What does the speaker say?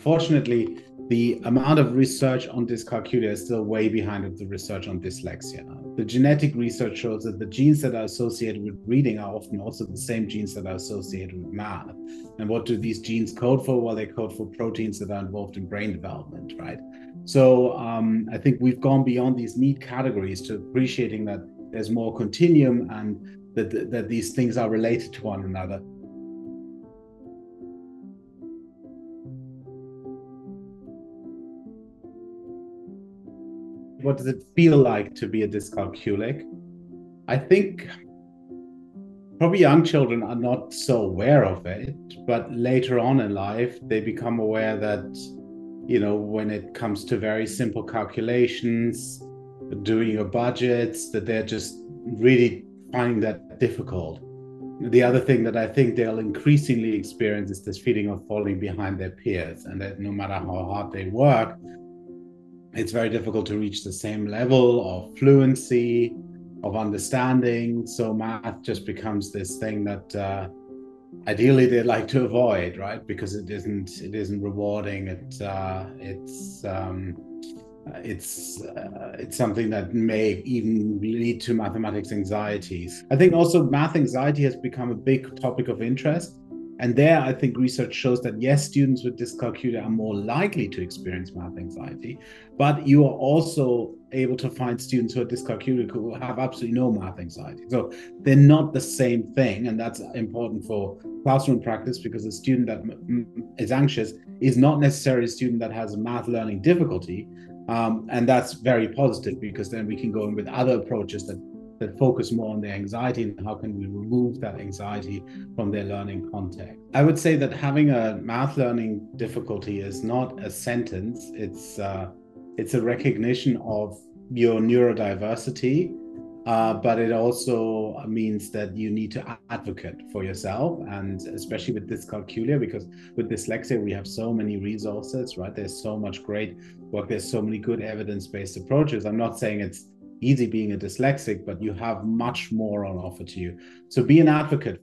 Fortunately, the amount of research on dyscalculia is still way behind the research on dyslexia. The genetic research shows that the genes that are associated with reading are often also the same genes that are associated with math. And what do these genes code for? Well, they code for proteins that are involved in brain development, right? So um, I think we've gone beyond these neat categories to appreciating that there's more continuum and that, that these things are related to one another. What does it feel like to be a dyscalculic? I think probably young children are not so aware of it, but later on in life, they become aware that, you know, when it comes to very simple calculations, doing your budgets, that they're just really finding that difficult. The other thing that I think they'll increasingly experience is this feeling of falling behind their peers, and that no matter how hard they work, it's very difficult to reach the same level of fluency of understanding. So math just becomes this thing that uh, ideally they'd like to avoid right? Because it isn't it isn't rewarding. It uh, it's um, it's uh, it's something that may even lead to mathematics anxieties. I think also math anxiety has become a big topic of interest and there, I think research shows that yes, students with dyscalculia are more likely to experience math anxiety, but you are also able to find students who are dyscalculic who have absolutely no math anxiety. So they're not the same thing. And that's important for classroom practice because a student that is anxious is not necessarily a student that has a math learning difficulty. Um, and that's very positive because then we can go in with other approaches that that focus more on their anxiety and how can we remove that anxiety from their learning context. I would say that having a math learning difficulty is not a sentence, it's uh, it's a recognition of your neurodiversity, uh, but it also means that you need to advocate for yourself, and especially with dyscalculia, because with dyslexia we have so many resources, right? There's so much great work. There's so many good evidence-based approaches. I'm not saying it's easy being a dyslexic, but you have much more on offer to you. So be an advocate